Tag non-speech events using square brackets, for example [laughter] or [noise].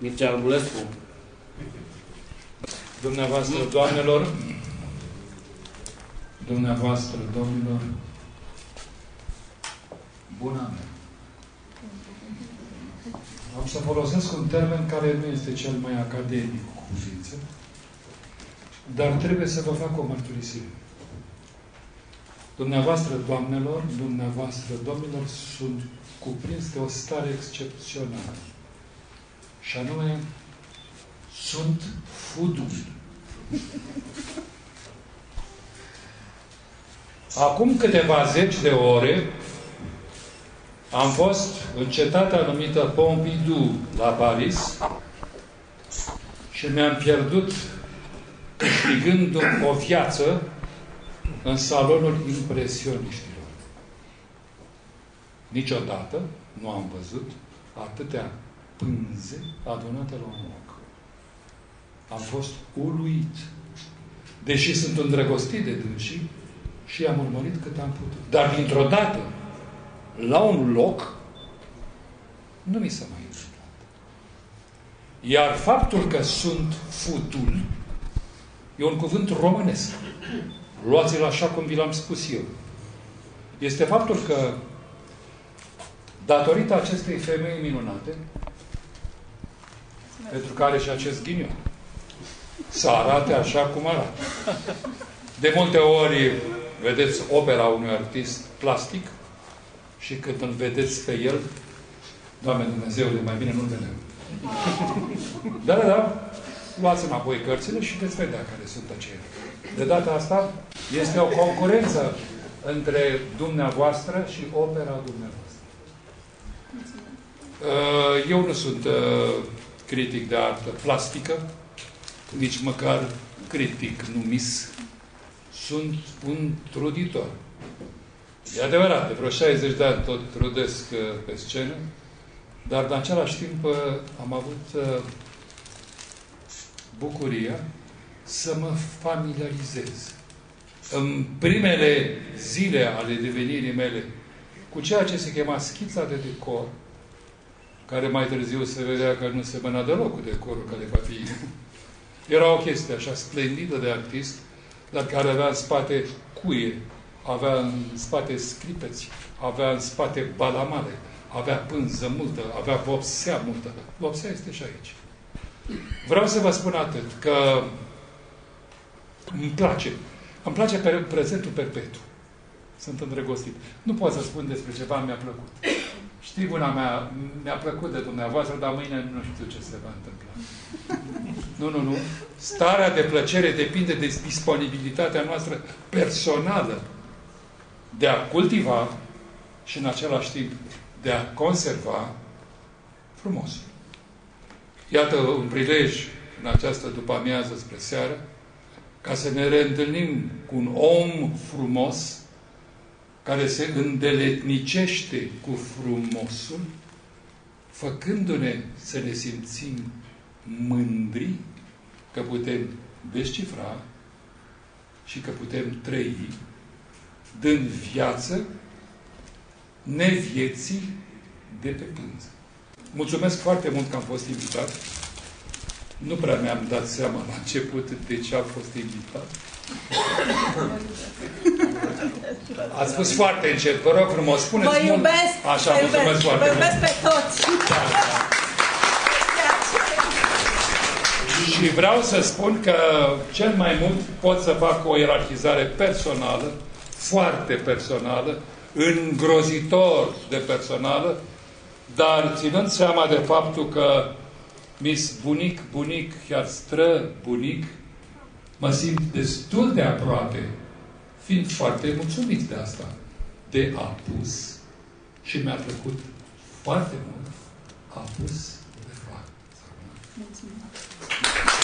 Mircea Angulescu. Dumneavoastră, doamnelor, dumneavoastră, domnilor, bună mea. Am să folosesc un termen care nu este cel mai academic cu putință, dar trebuie să vă fac o mărturisire. Dumneavoastră, doamnelor, dumneavoastră, domnilor, sunt cuprins de o stare excepțională. Și anume, sunt fuduri. Acum câteva zeci de ore am fost în cetatea numită Pompidou la Paris și mi-am pierdut câștigând o viață în salonul impresioniștilor. Niciodată nu am văzut atâtea pânze adunate la un loc. Am fost uluit. Deși sunt îndrăgostit de dânsii și am urmărit cât am putut. Dar dintr-o dată, la un loc, nu mi s-a mai întâmplat. Iar faptul că sunt futul e un cuvânt românesc. Luați-l așa cum vi l-am spus eu. Este faptul că datorită acestei femei minunate, pentru care și acest ghinion, să arate așa cum arată. De multe ori vedeți opera unui artist plastic și când îl vedeți pe el, Doamne Dumnezeule, mai bine nu-l vedem. Da, da, da. Luați înapoi cărțile și veți vedea care sunt aceia. De data asta este o concurență între dumneavoastră și opera dumneavoastră. Uh, eu nu sunt uh, critic de artă plastică, nici măcar critic numis. Sunt un truditor. E adevărat, de vreo 60 de ani tot trudesc uh, pe scenă, dar în același timp am avut bucuria să mă familiarizez în primele zile ale devenirii mele cu ceea ce se chema schița de decor, care mai târziu se vedea că nu se mâna deloc cu decorul care va fi. [laughs] Era o chestie așa splendidă de artist, dar care avea în spate cuie, avea în spate scripeți, avea în spate balamale, avea pânză multă, avea vopsea multă. Vopsea este și aici. Vreau să vă spun atât, că îmi place. Îmi place pe prezentul perpetu. Sunt îndrăgostit. Nu pot să spun despre ceva mi-a plăcut. Știi, una mea, mi-a plăcut de dumneavoastră, dar mâine nu știu ce se va întâmpla. Nu, nu, nu. Starea de plăcere depinde de disponibilitatea noastră personală de a cultiva și în același timp de a conserva frumosul. Iată un prilej în această după-amiază spre seară, ca să ne reîntâlnim cu un om frumos, care se îndeletnicește cu frumosul, făcându-ne să ne simțim mândri că putem descifra și că putem trăi, dând viață nevieții de pe pânză. Mulțumesc foarte mult că am fost invitat. Nu prea mi-am dat seama la început de ce am fost invitat. [coughs] Ați spus foarte încet. Vă rog frumos, spuneți Vă iubesc! mult. Așa, vă mulțumesc iubesc, foarte vă mult. iubesc pe toți! Da, da. Și vreau să spun că cel mai mult pot să fac o ierarhizare personală, foarte personală, îngrozitor de personală, dar ținând seama de faptul că mis bunic, bunic, chiar stră bunic, mă simt destul de aproape, fiind foarte mulțumit de asta, de apus și mi-a plăcut foarte mult apus de fapt. Mulțumesc!